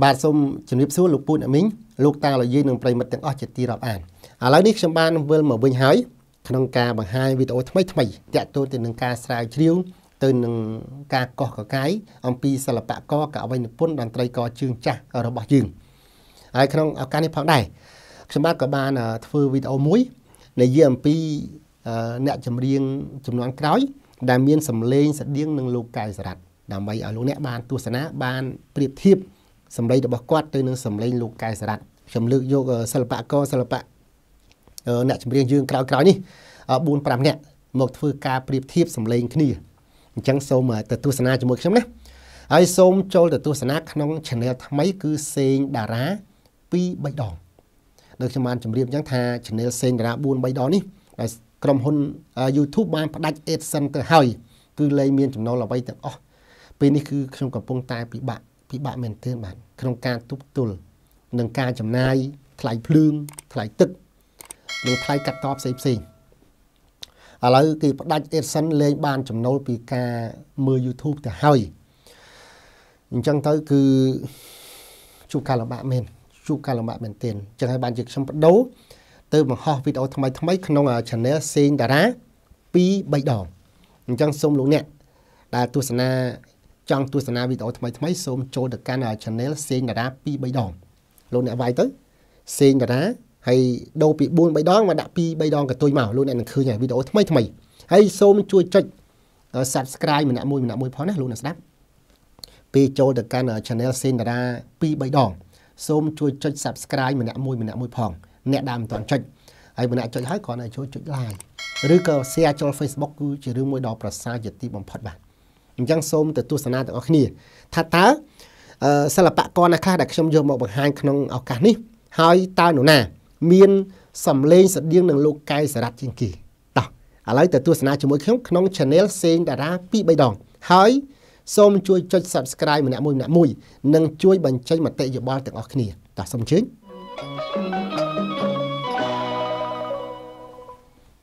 បាទសូមជម្រាបសួរលោកពូនអាមីងលោកតាលោកយាយនិងប្រិមិត្តទាំងអស់ជាទីរាប់អានឥឡូវនេះខ្ញុំបានវិលមកវិញហើយក្នុងការបង្ហាញវីដេអូថ្មីថ្មីតាក់ទងទៅនឹងការស្រាវជ្រាវទៅនឹងការកោះកកាយអំពីសិល្បករកវីនិពន្ធតន្ត្រីករជើងចាស់របស់យើងហើយក្នុងឱកាសនេះផងដែរខ្ញុំបាទក៏បានធ្វើវីដេអូមួយនិយាយអំពីអ្នកចម្រៀងចំនួនក្រោយ ដែលមានសម្លេងស្តៀងនឹងលោកកែវសារ៉ាត់ដើម្បីឲ្យលោកអ្នកបានទស្សនាបានប្រៀបធៀប សម្លេងរបស់គាត់ទៅនឹងសម្លេងលោកកែវសារ៉ាត់ខ្ញុំលើកយកសិល្បករសិល្បៈអ្នកចម្រៀងយើងក្រោយៗនេះ4 5នាក់មកធ្វើការប្រៀបធៀបសម្លេងគ្នាអញ្ចឹងសូមទៅទស្សនាជាមួយខ្ញុំណាហើយសូមចូលទៅទស្សនាក្នុង channel ថ្មីគឺសេងតារា2 3ដងនៅខ្ញុំបានជម្រាបអញ្ចឹងថា channel សេងតារា4 3ដងនេះក្រុមហ៊ុន YouTube បានផ្ដាច់ AdSense ទៅហើយគឺលែងមានចំណូលអ្វីទាំងអស់ពេលនេះគឺខ្ញុំកំពុងតែពិបាក ពិបាកមែនទែនបាទក្នុងការទប់ទល់នឹងការចំណាយថ្លៃភ្លើងថ្លៃទឹកនិងថ្លៃកាត់តផ្សេងផ្សេងឥឡូវគេផ្ដាច់ AdSense លែងបានចំណូលពីការមើល YouTube ទៅហើយអញ្ចឹងទៅគឺជួបការលំបាកមែនជួបការលំបាកមែនទែនអញ្ចឹងហើយបានជាខ្ញុំបដូរទៅបង្ហោះវីដេអូថ្មីថ្មីក្នុង Channel សេងតារា2 3ដងអញ្ចឹងសូមលោកអ្នកដែលទស្សនា ចង់ទស្សនាវីដេអូថ្មីថ្មីសូមចូលទៅកាន់ Channel សេងតារា2 3ដងលោកអ្នកវាយទៅសេងតារាហើយដូរពី4 3ដងមកដាក់2 3ដងកតុយមកលោកអ្នកនឹងឃើញវីដេអូថ្មីថ្មីហើយសូមជួយចុច Subscribe ម្នាក់មួយម្នាក់មួយផងណាលោកអ្នកស្ដាប់ពេលចូលទៅកាន់ Channel សេនតារា2 3ដងសូមជួយចុច Subscribe ម្នាក់មួយម្នាក់មួយផងអ្នកដែលមិនទាន់ចុចហើយម្នាក់ចុចហើយគ្រាន់តែជួយចុច Like ឬក៏ Share ចូល Facebook គឺជារឿងមួយដ៏ប្រសើរជាទីបំផុតបាទ អញ្ចឹងសូមទៅទស្សនាទាំងអស់គ្នាថាតើសិល្បករណាខ្លះដែលខ្ញុំយកមកបង្ហាញក្នុងឱកាសនេះហើយតើនរណា មានសំឡេងស្តៀងនឹងលោកកែវសារ៉ាត់ជាងគេតោះឥឡូវទៅទស្សនាជាមួយខ្ញុំក្នុង Channel សេងតារា2 3ដងហើយសូមជួយចុច Subscribe ម្នាក់មួយម្នាក់មួយនិងជួយបញ្ចេញមតិយោបល់ទាំងអស់គ្នាតោះសូមអញ្ជើញ thank you